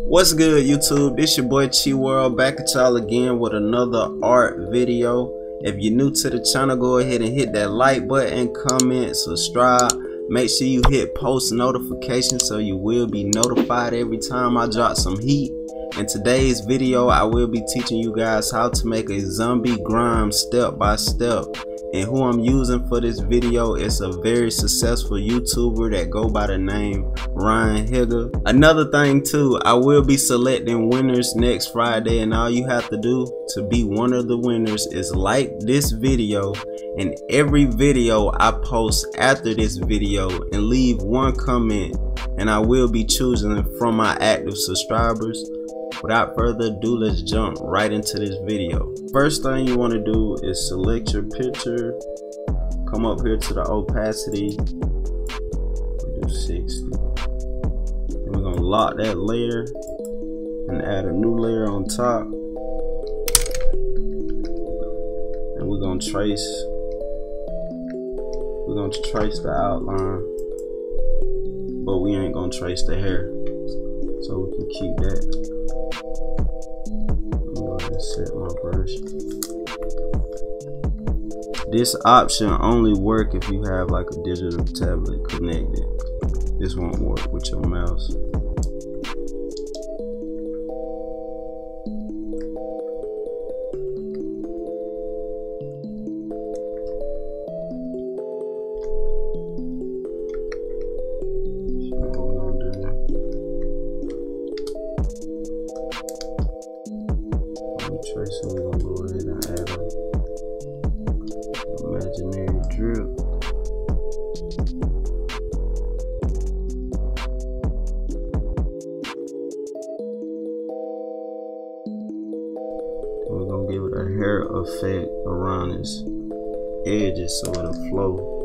What's good YouTube? This your boy Chi World back at y'all again with another art video. If you're new to the channel, go ahead and hit that like button, comment, subscribe. Make sure you hit post notifications so you will be notified every time I drop some heat. In today's video, I will be teaching you guys how to make a zombie grime step by step and who I'm using for this video is a very successful YouTuber that go by the name Ryan Higa. Another thing too, I will be selecting winners next Friday and all you have to do to be one of the winners is like this video and every video I post after this video and leave one comment and I will be choosing from my active subscribers Without further ado, let's jump right into this video. First thing you want to do is select your picture. Come up here to the opacity. do 60. And we're gonna lock that layer and add a new layer on top. And we're gonna trace we're gonna trace the outline but we ain't gonna trace the hair so we can keep that set my brush. This option only work if you have like a digital tablet connected. This won't work with your mouse. Around its edges so it'll flow.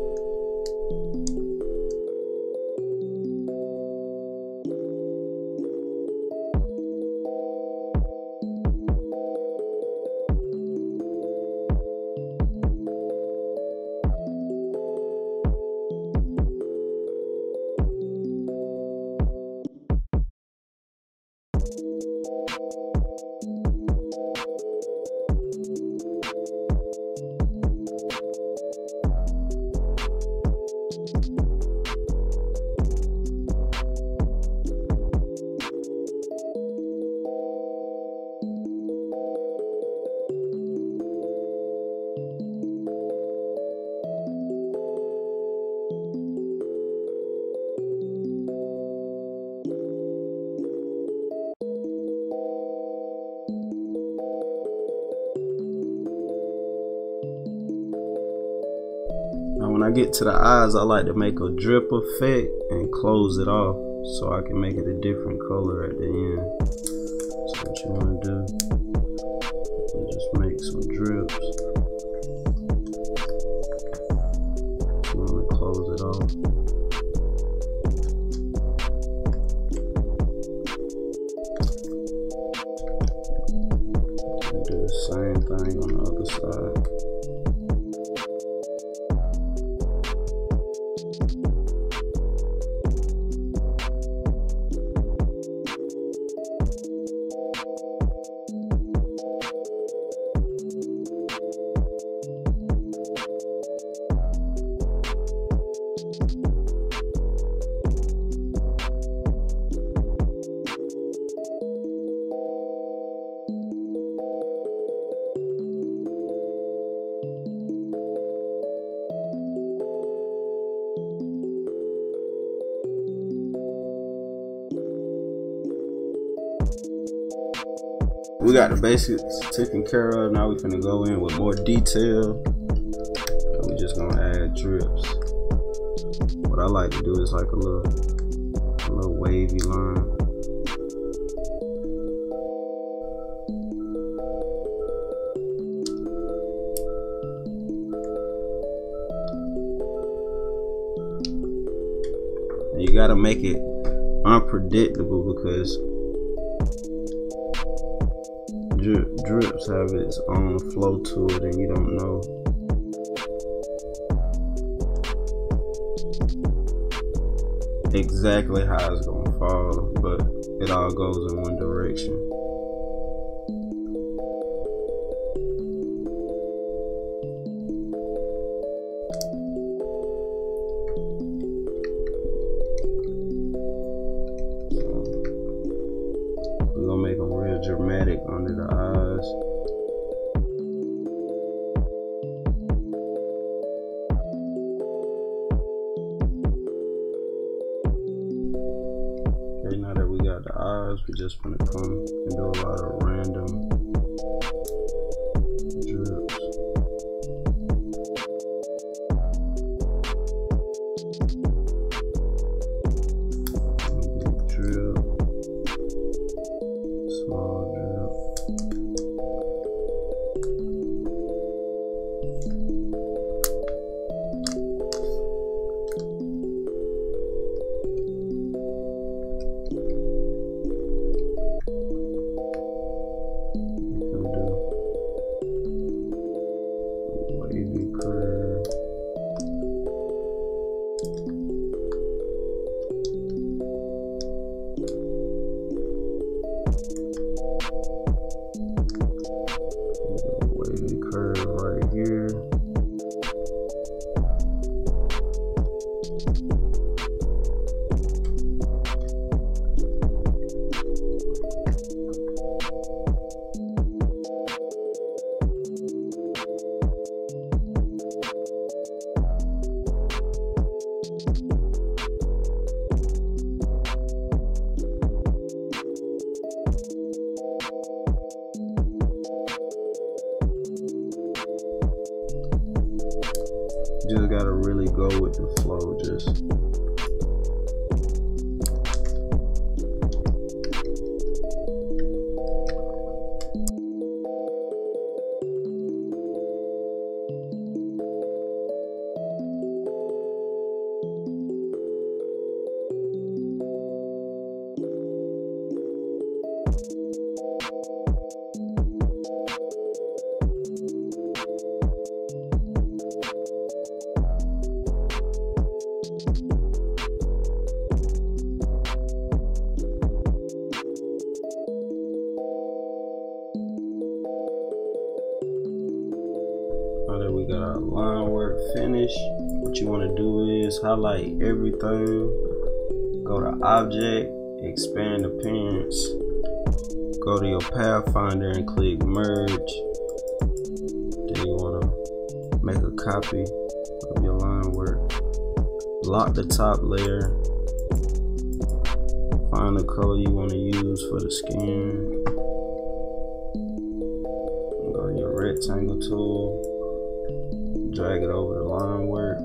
Get to the eyes, I like to make a drip effect and close it off so I can make it a different color at the end. So what you want to do just make some drips. We got the basics taken care of. Now we finna go in with more detail. And we're just gonna add drips. What I like to do is like a little, a little wavy line. you gotta make it unpredictable because drip, drips have its own flow to it and you don't know exactly how it's gonna fall but it all goes in one direction. Dramatic under the eyes. Okay, now that we got the eyes, we just want to come and do a lot of random really go with the flow. Just now that we got our line work finished, what you want to do is highlight everything. Go to Object, Expand Appearance. Go to your Pathfinder and click Merge. Then you want to make a copy of your line work. Lock the top layer. Find the color you want to use for the skin. Go to your rectangle tool. Drag it over the line work.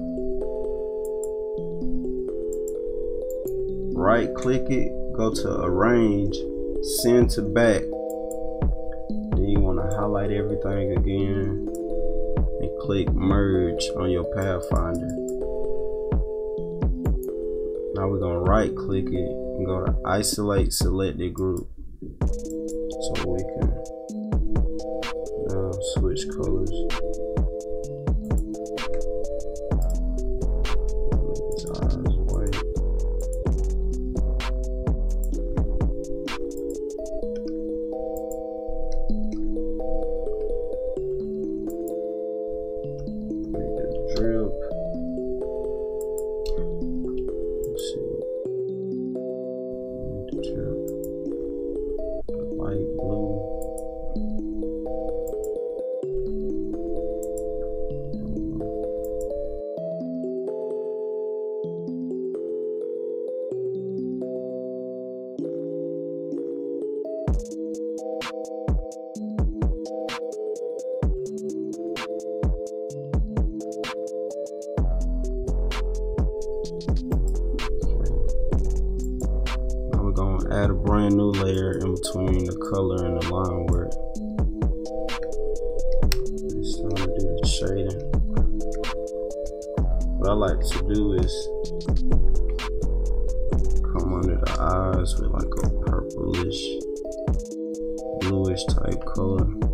Right click it. Go to arrange. Send to back. Then you want to highlight everything again and click merge on your Pathfinder. Now we're gonna right click it and go to isolate selected group so we can now switch colors. In between the color and the line work. Time to do the shading. What I like to do is come under the eyes with like a purplish, bluish type color.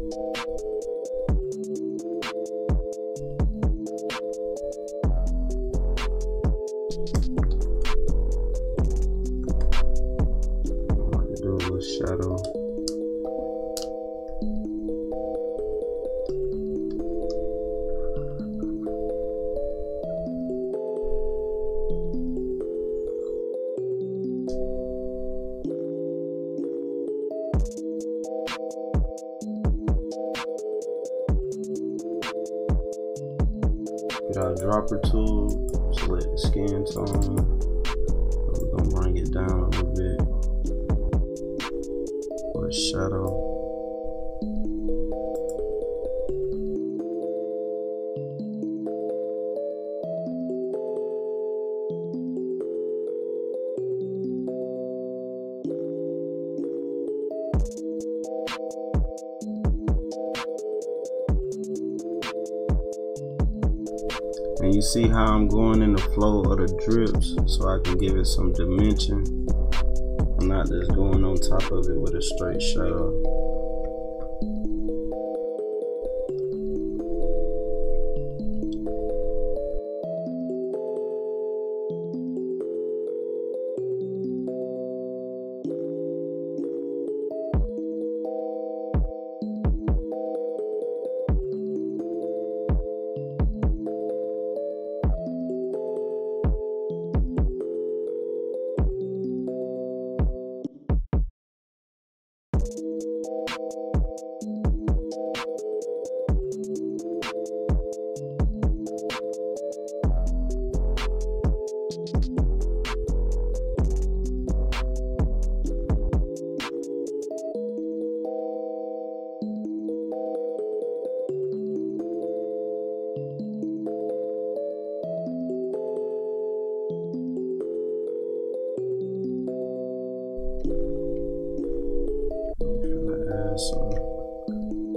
shadow. Shadow. and you see how I'm going in the flow of the drips so I can give it some dimension I'm not just going on top of it with a straight shadow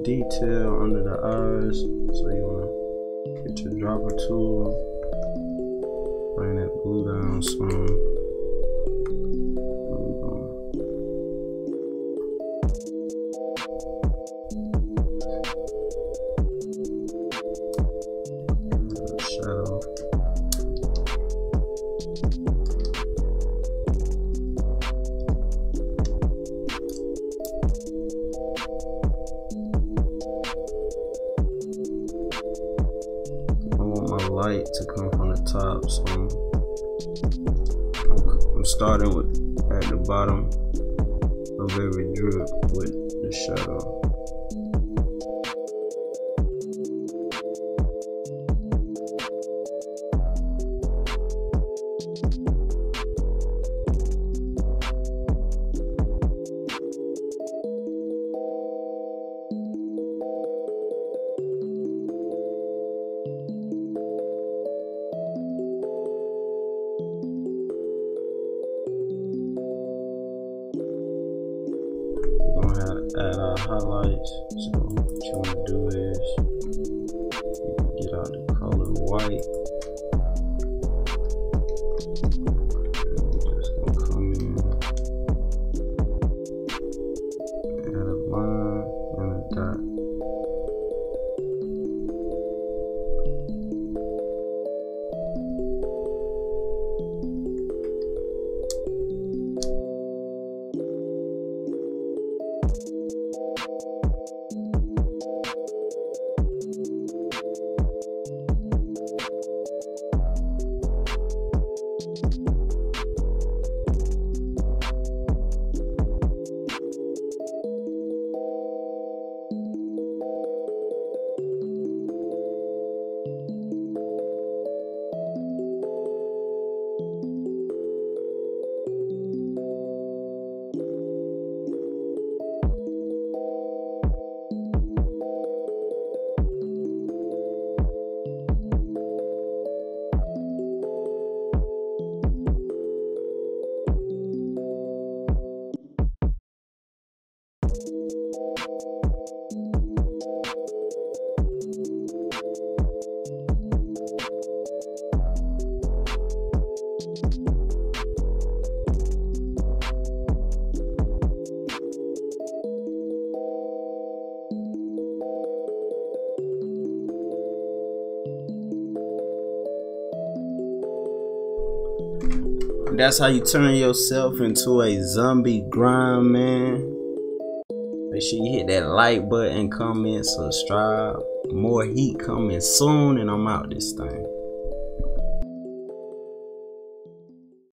detail under the eyes. So you wanna get your dropper tool, bring that blue down some. So what you wanna do is get out the color white. That's how you turn yourself into a zombie grime, man. Make sure you hit that like button, comment, subscribe. More heat coming soon, and I'm out this thing.